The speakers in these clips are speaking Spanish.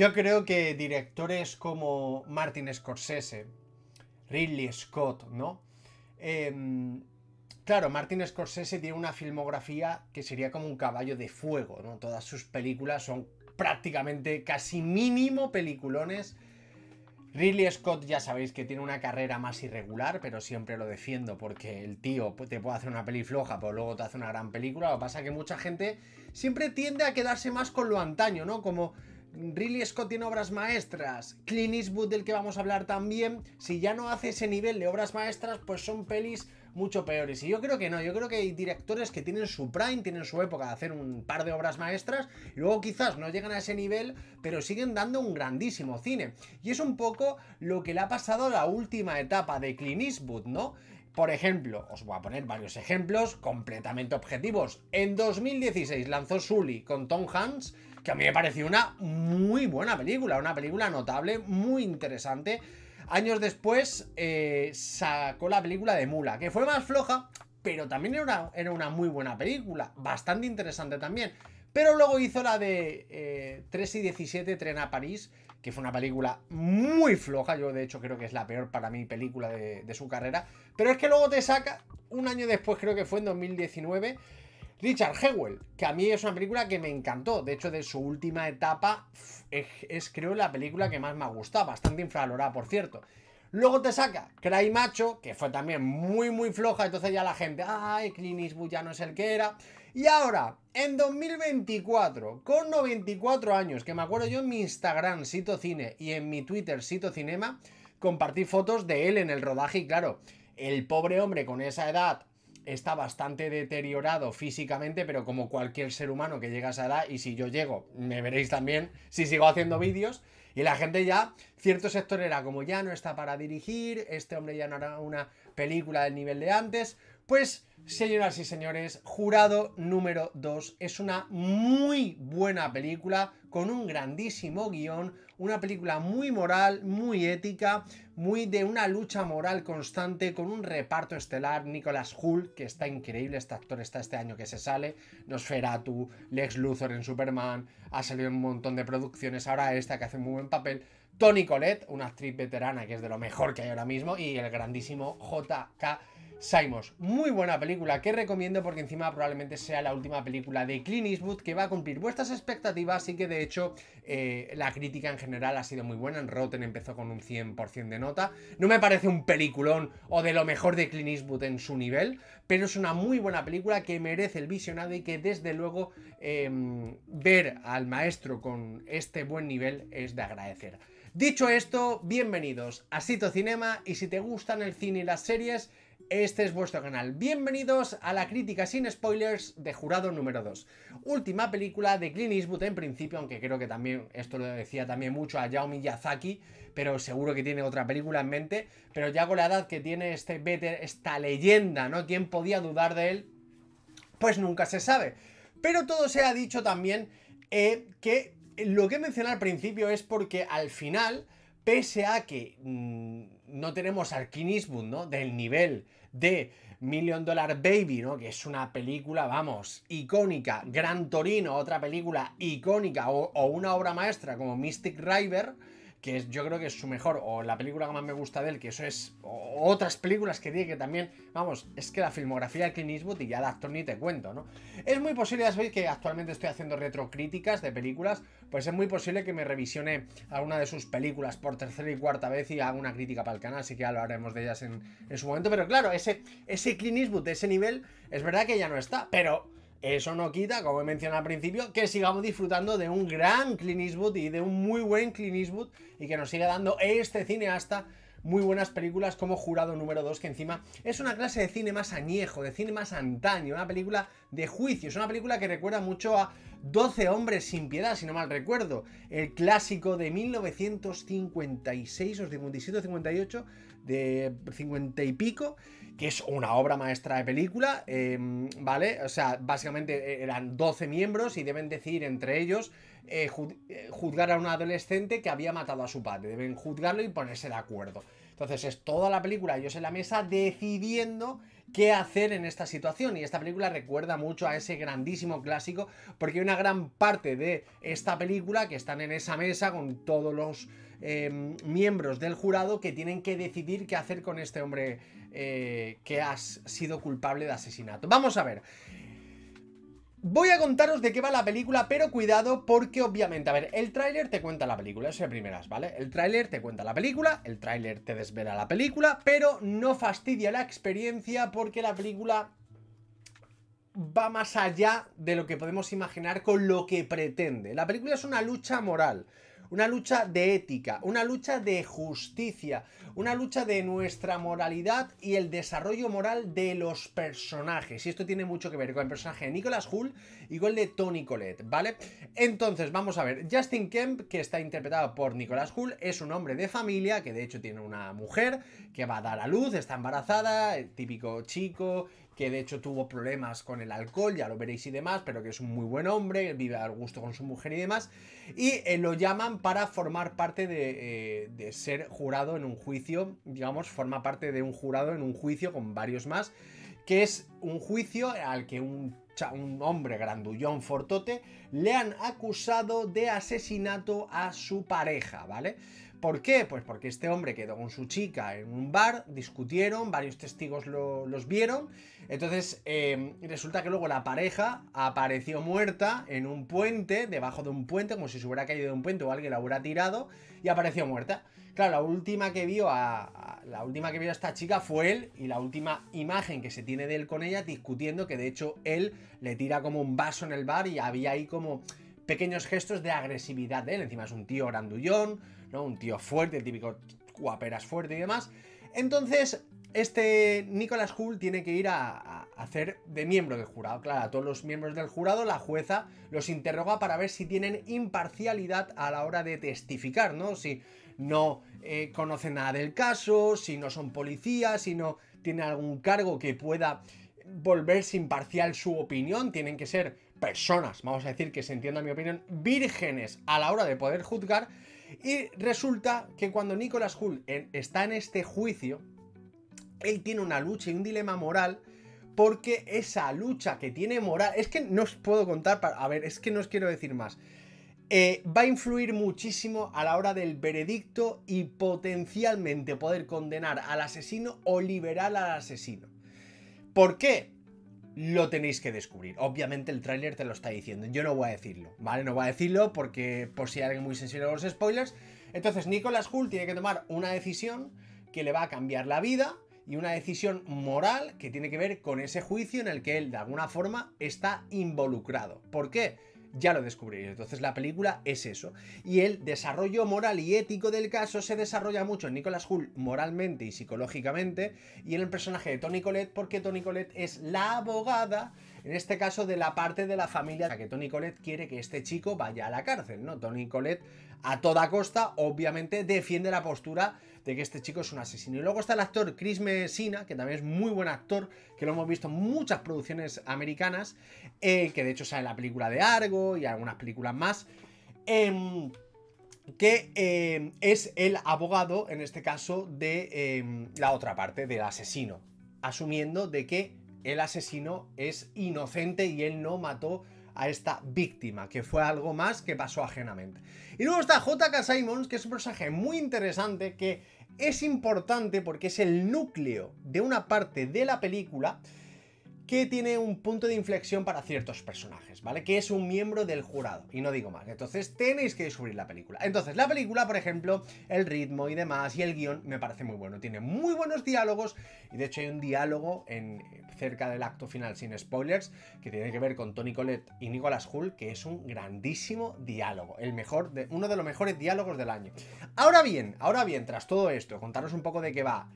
Yo creo que directores como Martin Scorsese, Ridley Scott, ¿no? Em, claro, Martin Scorsese tiene una filmografía que sería como un caballo de fuego, ¿no? Todas sus películas son prácticamente casi mínimo peliculones. Ridley Scott ya sabéis que tiene una carrera más irregular, pero siempre lo defiendo porque el tío te puede hacer una peli floja, pero luego te hace una gran película. Lo que pasa es que mucha gente siempre tiende a quedarse más con lo antaño, ¿no? Como Ridley Scott tiene obras maestras, Clint Eastwood del que vamos a hablar también, si ya no hace ese nivel de obras maestras, pues son pelis mucho peores. Y yo creo que no, yo creo que hay directores que tienen su prime, tienen su época de hacer un par de obras maestras, y luego quizás no llegan a ese nivel, pero siguen dando un grandísimo cine. Y es un poco lo que le ha pasado a la última etapa de Clint Eastwood, ¿no? Por ejemplo, os voy a poner varios ejemplos completamente objetivos. En 2016 lanzó Sully con Tom Hanks, que a mí me pareció una muy buena película, una película notable, muy interesante. Años después eh, sacó la película de Mula, que fue más floja, pero también era una, era una muy buena película, bastante interesante también. Pero luego hizo la de 3 eh, y 17 Tren a París, que fue una película muy floja. Yo, de hecho, creo que es la peor para mí película de, de, su carrera. Pero es que luego te saca, un año después, creo que fue en 2019, Richard Hewell, que a mí es una película que me encantó. De hecho, de su última etapa es, creo la película que más me ha gustado. Bastante infravalorada, por cierto. Luego te saca Cry Macho, que fue también muy muy floja, entonces ya la gente, ay, Clint Eastwood ya no es el que era. Y ahora, en 2024, con 94 años, que me acuerdo yo en mi Instagram, Sito Cine, y en mi Twitter, Sito Cinema, compartí fotos de él en el rodaje y claro, el pobre hombre con esa edad está bastante deteriorado físicamente, pero como cualquier ser humano que llega a esa edad, y si yo llego, me veréis también si sigo haciendo vídeos, y la gente ya, cierto sector era como ya no está para dirigir, este hombre ya no hará una película del nivel de antes, pues señoras y señores, Jurado número 2 es una muy buena película con un grandísimo guion, una película muy moral, muy ética, muy de una lucha moral constante, con un reparto estelar, Nicolas Hull, que está increíble, este actor está este año que se sale, Nosferatu, Lex Luthor en Superman, ha salido en un montón de producciones, ahora esta que hace muy buen papel, Tony Collette, una actriz veterana que es de lo mejor que hay ahora mismo, y el grandísimo JK Simons. Muy buena película que recomiendo porque encima probablemente sea la última película de Clint Eastwood que va a cumplir vuestras expectativas y que de hecho eh, la crítica en general ha sido muy buena. En Rotten empezó con un 100% de nota. No me parece un peliculón o de lo mejor de Clint Eastwood en su nivel, pero es una muy buena película que merece el visionado y que desde luego em, ver al maestro con este buen nivel es de agradecer. Dicho esto, bienvenidos a Sito Cinema y si te gustan el cine y las series, este es vuestro canal. Bienvenidos a la crítica sin spoilers de Jurado número 2. Última película de Clint Eastwood en principio, aunque creo que también, esto lo decía también mucho a Yao Miyazaki, pero seguro que tiene otra película en mente. Pero ya con la edad que tiene este Better, esta leyenda, ¿no? ¿Quién podía dudar de él? Pues nunca se sabe. Pero todo se ha dicho también eh, que lo que mencioné al principio es porque al final, pese a que mm, no tenemos al Clint Eastwood, ¿no? Del nivel de Million Dollar Baby, ¿no? Que es una película, vamos, icónica. Gran Torino, otra película icónica. O, o una obra maestra como Mystic River que es, yo creo que es su mejor, o la película que más me gusta de él, que eso es, otras películas que tiene que también, vamos, es que la filmografía de Clint Eastwood y ya de actor ni te cuento, ¿no? Es muy posible, ya sabéis que actualmente estoy haciendo retrocríticas de películas, pues es muy posible que me revisione alguna de sus películas por tercera y cuarta vez y haga una crítica para el canal, así que ya hablaremos de ellas en, en su momento, pero claro, ese, ese Clint Eastwood de ese nivel, es verdad que ya no está, pero eso no quita, como he mencionado al principio, que sigamos disfrutando de un gran Clint Eastwood y de un muy buen Clint Eastwood y que nos siga dando este cineasta muy buenas películas como Jurado número 2, que encima es una clase de cine más añejo, de cine más antaño, una película de juicio, es una película que recuerda mucho a 12 hombres sin piedad, si no mal recuerdo, el clásico de 1956 o 57 58, de 50 y pico, que es una obra maestra de película, em, ¿vale? O sea, básicamente eh, eran 12 miembros y deben decir entre ellos eh, eh, juzgar a un adolescente que había matado a su padre. Deben juzgarlo y ponerse de acuerdo. Entonces es toda la película, ellos en la mesa decidiendo qué hacer en esta situación. Y esta película recuerda mucho a ese grandísimo clásico, porque hay una gran parte de esta película que están en esa mesa con todos los em, miembros del jurado que tienen que decidir qué hacer con este hombre eh, que ha sido culpable de asesinato. Vamos a ver. Voy a contaros de qué va la película, pero cuidado porque obviamente, a ver, el tráiler te cuenta la película, eso de primeras, ¿vale? El tráiler te cuenta la película, el tráiler te desvela la película, pero no fastidia la experiencia porque la película va más allá de lo que podemos imaginar con lo que pretende. La película es una lucha moral una lucha de ética, una lucha de justicia, una lucha de nuestra moralidad y el desarrollo moral de los personajes. Y esto tiene mucho que ver con el personaje de Nicholas Hull y con el de Tony Collette, ¿vale? Entonces, vamos a ver, Justin Kemp, que está interpretado por Nicholas Hull, es un hombre de familia que de hecho tiene una mujer que va a dar a luz, está embarazada, el típico chico que de hecho tuvo problemas con el alcohol, ya lo veréis y demás, pero que es un muy buen hombre, vive al gusto con su mujer y demás, y eh, lo llaman para formar parte de, eh, de ser jurado en un juicio, digamos, forma parte de un jurado en un juicio con varios más, que es un juicio al que un, un, hombre grandullón fortote le han acusado de asesinato a su pareja, ¿vale? ¿Por qué? Pues porque este hombre quedó con su chica en un bar, discutieron, varios testigos los vieron, entonces em, resulta que luego la pareja apareció muerta en un puente, debajo de un puente, como si se hubiera caído de un puente o alguien la hubiera tirado, y apareció muerta. Claro, la última que vio a, la última que vio a esta chica fue él y la última imagen que se tiene de él con ella discutiendo que de hecho él le tira como un vaso en el bar y había ahí como pequeños gestos de agresividad de él. Encima es un tío grandullón, Un tío fuerte, típico guaperas fuerte y demás. Entonces, este Nicholas Hull tiene que ir a, hacer de miembro del jurado. Claro, a todos los miembros del jurado, la jueza los interroga para ver si tienen imparcialidad a la hora de testificar, ¿no? Si no eh, conocen nada del caso, si no son policías, si no tienen algún cargo que pueda volverse imparcial su opinión, tienen que ser personas, vamos a decir que se entienda mi opinión, vírgenes a la hora de poder juzgar y resulta que cuando Nicholas Hull está en este juicio, él tiene una lucha y un dilema moral porque esa lucha que tiene moral, es que no os puedo contar, para, a ver, es que no os quiero decir más, eh, va a influir muchísimo a la hora del veredicto y potencialmente poder condenar al asesino o liberar al asesino. ¿Por qué? Lo tenéis que descubrir. Obviamente el tráiler te lo está diciendo. Yo no voy a decirlo, ¿vale? No voy a decirlo porque por si hay alguien muy sensible a los spoilers. Entonces Nicholas Hull tiene que tomar una decisión que le va a cambiar la vida y una decisión moral que tiene que ver con ese juicio en el que él de alguna forma está involucrado. ¿Por qué? Ya lo descubriréis. Entonces la película es eso. Y el desarrollo moral y ético del caso se desarrolla mucho en Nicholas Hull moralmente y psicológicamente y en el personaje de Tony Collette porque Tony Collette es la abogada en este caso de la parte de la familia que Tony Collette quiere que este chico vaya a la cárcel, ¿no? Tony Collette a toda costa obviamente defiende la postura de que este chico es un asesino. Y luego está el actor Chris Messina, que también es muy buen actor, que lo hemos visto en muchas producciones americanas, eh, que de hecho sale en la película de Argo y algunas películas más. Em, que em, es el abogado, en este caso, de em, la otra parte, del asesino, asumiendo de que el asesino es inocente y él no mató a esta víctima, que fue algo más que pasó ajenamente. Y luego está JK Simons, que es un personaje muy interesante, que es importante porque es el núcleo de una parte de la película que tiene un punto de inflexión para ciertos personajes, ¿vale? Que es un miembro del jurado, y no digo más. Entonces tenéis que descubrir la película. Entonces, la película, por ejemplo, el ritmo y demás, y el guion, me parece muy bueno. Tiene muy buenos diálogos, y de hecho hay un diálogo en, cerca del acto final, sin spoilers, que tiene que ver con Tony Collette y Nicholas Hull, que es un grandísimo diálogo. El mejor, uno de los mejores diálogos del año. Ahora bien, ahora bien, tras todo esto, contaros un poco de qué va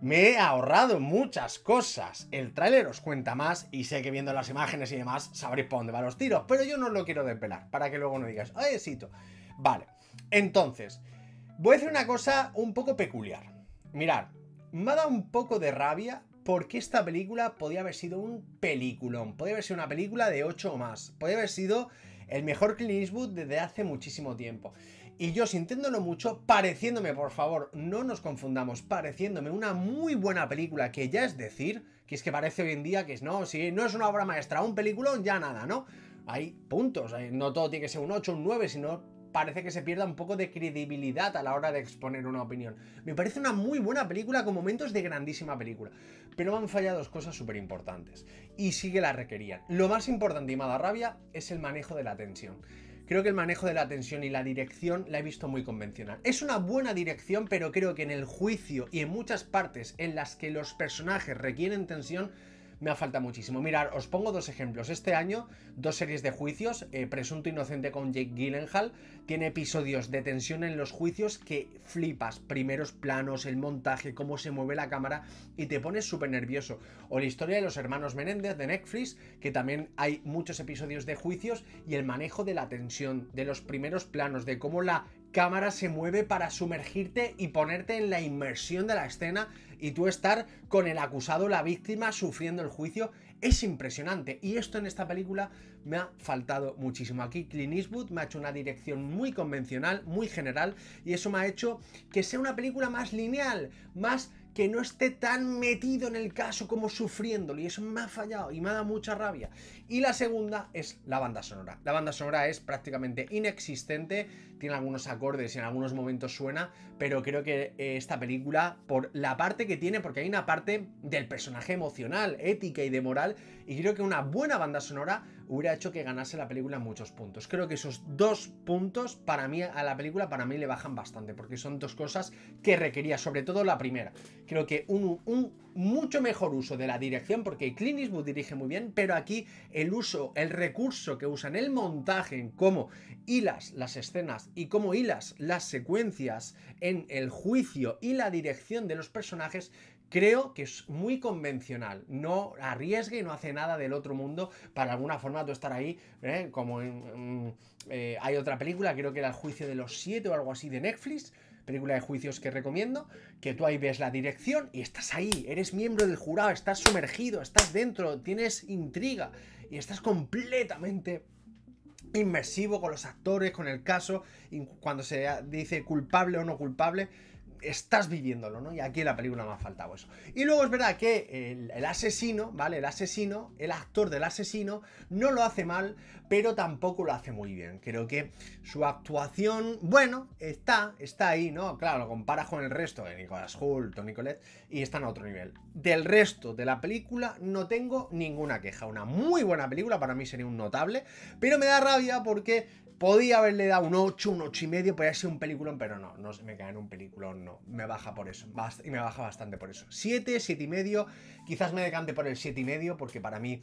me he ahorrado muchas cosas. El tráiler os cuenta más y sé que viendo las imágenes y demás sabréis por dónde van los tiros, pero yo no lo quiero desvelar para que luego no digas, ¡ay, éxito! Vale, entonces, voy a hacer una cosa un poco peculiar. Mirad, me ha dado un poco de rabia porque esta película podía haber sido un peliculón, podía haber sido una película de 8 o más, podía haber sido el mejor Clint Eastwood desde hace muchísimo tiempo. Y yo sintiéndolo mucho, pareciéndome, por favor, no nos confundamos, pareciéndome una muy buena película, que ya es decir, Que es que parece hoy en día que es, no, si no es una obra maestra, un peliculón, ya nada, ¿no? Hay puntos, no todo tiene que ser un 8, un 9, sino parece que se pierda un poco de credibilidad a la hora de exponer una opinión. Me parece una muy buena película con momentos de grandísima película, pero han fallado dos cosas súper importantes y sí que la requerían. Lo más importante y me rabia es el manejo de la tensión. Creo que el manejo de la tensión y la dirección la he visto muy convencional. Es una buena dirección, pero creo que en el juicio y en muchas partes en las que los personajes requieren tensión, me ha falta muchísimo. Mirad, os pongo dos ejemplos. Este año, dos series de juicios. Eh, Presunto Inocente con Jake Gyllenhaal. Tiene episodios de tensión en los juicios que flipas. Primeros planos, el montaje, cómo se mueve la cámara y te pones súper nervioso. O la historia de los hermanos Menéndez de Netflix, que también hay muchos episodios de juicios y el manejo de la tensión, de los primeros planos, de cómo la cámara se mueve para sumergirte y ponerte en la inmersión de la escena y tú estar con el acusado, la víctima, sufriendo el juicio. Es impresionante. Y esto en esta película me ha faltado muchísimo. Aquí Clint Eastwood me ha hecho una dirección muy convencional, muy general, y eso me ha hecho que sea una película más lineal, más que no esté tan metido en el caso como sufriéndolo y eso me ha fallado y me ha dado mucha rabia. Y la segunda es la banda sonora. La banda sonora es prácticamente inexistente, tiene algunos acordes y en algunos momentos suena, pero creo que eh, esta película, por la parte que tiene, porque hay una parte del personaje emocional, ética y de moral, y creo que una buena banda sonora hubiera hecho que ganase la película muchos puntos. Creo que esos dos puntos para mí a la película para mí le bajan bastante porque son dos cosas que requería, sobre todo la primera. Creo que un, mucho mejor uso de la dirección porque Clint dirige muy bien, pero aquí el uso, el recurso que usan, el montaje en cómo hilas las escenas y cómo hilas las secuencias en el juicio y la dirección de los personajes creo que es muy convencional. No arriesgue y no hace nada del otro mundo para alguna forma tú estar ahí, ¿eh? como en, eh, hay otra película, creo que era El juicio de los siete o algo así de Netflix, película de juicios que recomiendo, que tú ahí ves la dirección y estás ahí, eres miembro del jurado, estás sumergido, estás dentro, tienes intriga y estás completamente inmersivo con los actores, con el caso, cuando se dice culpable o no culpable, estás viviéndolo, ¿no? Y aquí en la película me ha faltado eso. Y luego es verdad que el, asesino, ¿vale? El asesino, el actor del asesino, no lo hace mal, pero tampoco lo hace muy bien. Creo que su actuación, bueno, está, está ahí, ¿no? Claro, lo comparas con el resto de Nicolas Hoult, Tony Collette, y están a otro nivel. Del resto de la película no tengo ninguna queja. Una muy buena película, para mí sería un notable, pero me da rabia porque Podía haberle dado un 8, un 8 y medio, podría ser un peliculón, pero no, no me cae en un peliculón, no. Me baja por eso, y me baja bastante por eso. 7, 7 y medio, quizás me decante por el 7 y medio, porque para mí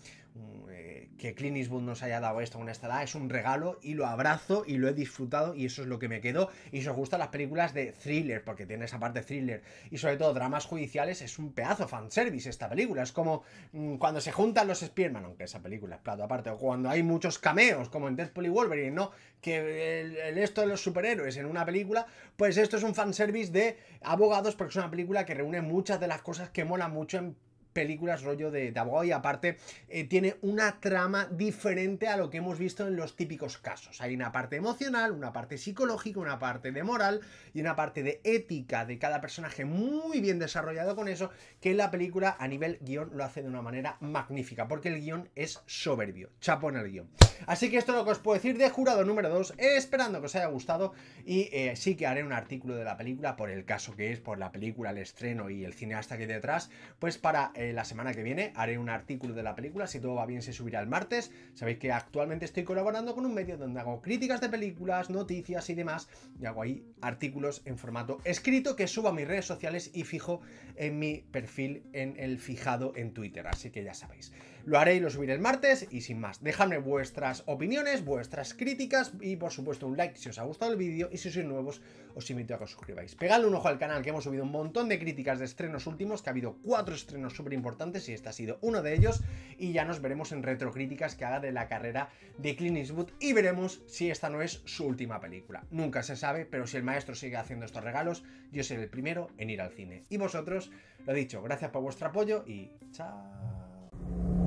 eh, que Clint Eastwood nos haya dado esto con esta edad es un regalo y lo abrazo y lo he disfrutado y eso es lo que me quedó. Y si os gustan las películas de thriller, porque tiene esa parte thriller y sobre todo dramas judiciales, es un pedazo fanservice esta película. Es como mm, cuando se juntan los Spearman, aunque esa película es plato aparte, o cuando hay muchos cameos, como en Deadpool y Wolverine, ¿no? que el, esto de los superhéroes en una película, pues esto es un fanservice de abogados porque es una película que reúne muchas de las cosas que molan mucho en películas rollo de, de y aparte eh, tiene una trama diferente a lo que hemos visto en los típicos casos. Hay una parte emocional, una parte psicológica, una parte de moral y una parte de ética de cada personaje muy bien desarrollado con eso que la película a nivel guion lo hace de una manera magnífica porque el guion es soberbio, chapo en el guion. Así que esto es lo que os puedo decir de jurado número 2, esperando que os haya gustado y eh, sí que haré un artículo de la película por el caso que es, por la película, el estreno y el cineasta que hay detrás, pues para eh, la semana que viene haré un artículo de la película, si todo va bien se subirá el martes. Sabéis que actualmente estoy colaborando con un medio donde hago críticas de películas, noticias y demás, y hago ahí artículos en formato escrito que subo a mis redes sociales y fijo en mi perfil en el fijado en Twitter, así que ya sabéis. Lo haré y lo subiré el martes y sin más, dejadme vuestras opiniones, vuestras críticas y por supuesto un like si os ha gustado el vídeo y si sois nuevos os invito a que os suscribáis. Pegadle un ojo al canal que hemos subido un montón de críticas de estrenos últimos, que ha habido cuatro estrenos súper importantes y este ha sido uno de ellos y ya nos veremos en retrocríticas que haga de la carrera de Clint Eastwood y veremos si esta no es su última película. Nunca se sabe, pero si el maestro sigue haciendo estos regalos, yo seré el primero en ir al cine. Y vosotros, lo dicho, gracias por vuestro apoyo y chao.